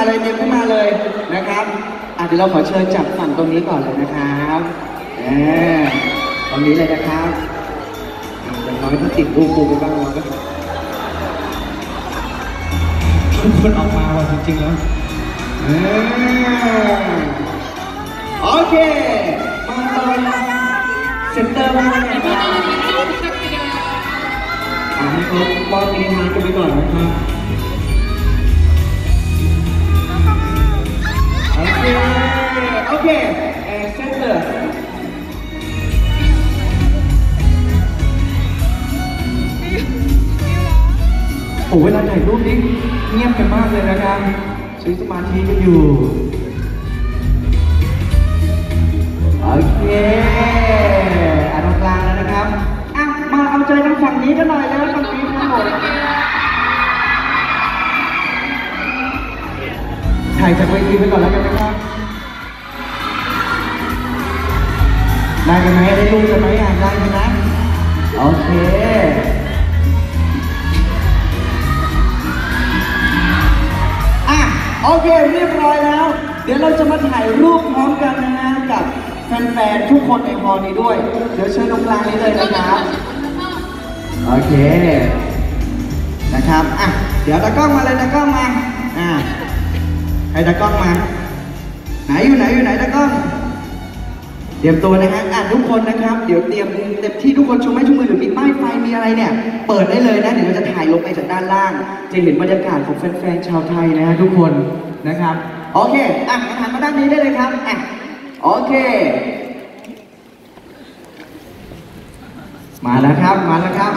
มาเลยเตรียมขึ้นมาเลยนะครับอะเดี๋ยวเราขอเชิญจับฝั่งตรงนี้ก่อนเลยนะครับเออตรงนี้เลยนะครับอย่างน้อยถ้าติดรูปปูไปบ้างเราก็ทุกคนออกมาว่ะจริงๆแล้วเออโอเคมาตอนเซ็นเตอร์บ้างนะครับอะให้เขาป้อนมินิฮาร์ทกันไปก่อนนะครับ โอ้เวลาถ่ายรูปนี่เงียบกันมากเลยนะครับใช้สมาธิกันอยู่ โอเคอะตรงกลางแล้วนะครับ อะ มาเอาใจทางฝั่งนี้กันหน่อยแล้วฝั่งนี้ครับผมถ่ายจากเวทีไปก่อนแล้วกันนะครับ ได้กันไหมได้รูปกันไหมอะได้กันนะ โอเคอะโอเคเรียบร้อยแล้ว เดี๋ยวเราจะมาถ่ายรูปพร้อมกันนะฮะกับแฟนๆทุกคนในฮอลนี้ด้วย เดี๋ยวเชิญตรงกลางนี้เลยนะครับ โอเค นะครับ อะ เดี๋ยวตากล้องมาเลยตากล้องมา อะให้ตากล้องมา ไหนอยู่ไหนอยู่ไหนตากล้อง เตรียมตัวนะฮะอะทุกคนนะครับ เดี๋ยวเตรียมเต็มที่ทุกคนชมให้ชุมมือหรือมีป้ายไฟมีอะไรเนี่ย เปิดได้เลยนะ เดี๋ยวเราจะถ่ายลงไปจากด้านล่าง จะเห็นบรรยากาศของแฟนๆชาวไทยนะฮะทุกคนนะครับ โอเค อะมาหันมาด้านนี้ได้เลยครับอะโอเค มาแล้วครับ มาแล้วครับ